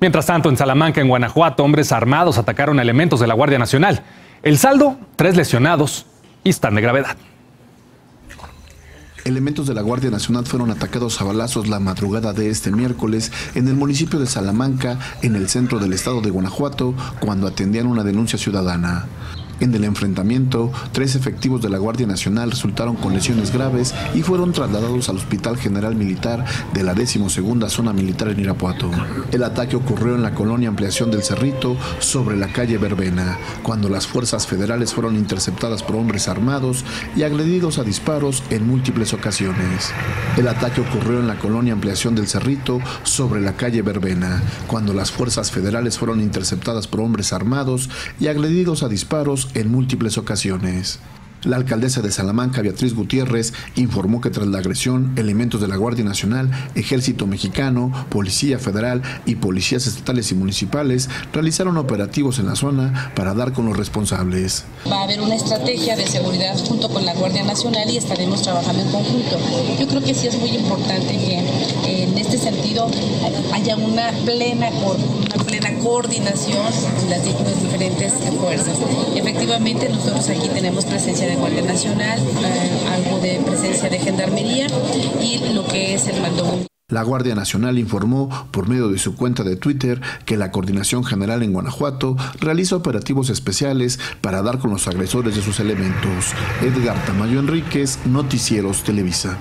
Mientras tanto, en Salamanca, en Guanajuato, hombres armados atacaron elementos de la Guardia Nacional. El saldo, tres lesionados y están de gravedad. Elementos de la Guardia Nacional fueron atacados a balazos la madrugada de este miércoles en el municipio de Salamanca, en el centro del estado de Guanajuato, cuando atendían una denuncia ciudadana. En el enfrentamiento, tres efectivos de la Guardia Nacional resultaron con lesiones graves y fueron trasladados al Hospital General Militar de la 12 Zona Militar en Irapuato. El ataque ocurrió en la colonia Ampliación del Cerrito, sobre la calle Verbena, cuando las fuerzas federales fueron interceptadas por hombres armados y agredidos a disparos en múltiples ocasiones. El ataque ocurrió en la colonia Ampliación del Cerrito, sobre la calle Verbena, cuando las fuerzas federales fueron interceptadas por hombres armados y agredidos a disparos en múltiples ocasiones. La alcaldesa de Salamanca, Beatriz Gutiérrez, informó que tras la agresión, elementos de la Guardia Nacional, Ejército Mexicano, Policía Federal y policías estatales y municipales realizaron operativos en la zona para dar con los responsables. Va a haber una estrategia de seguridad junto con la Guardia Nacional y estaremos trabajando en conjunto. Yo creo que sí es muy importante que en este sentido haya una plena, una plena coordinación de las diferentes fuerzas. Efectivamente, nosotros aquí tenemos presencia de Guardia Nacional, eh, algo de presencia de Gendarmería y lo que es el mando la Guardia Nacional informó por medio de su cuenta de Twitter que la Coordinación General en Guanajuato realiza operativos especiales para dar con los agresores de sus elementos. Edgar Tamayo Enríquez, Noticieros Televisa.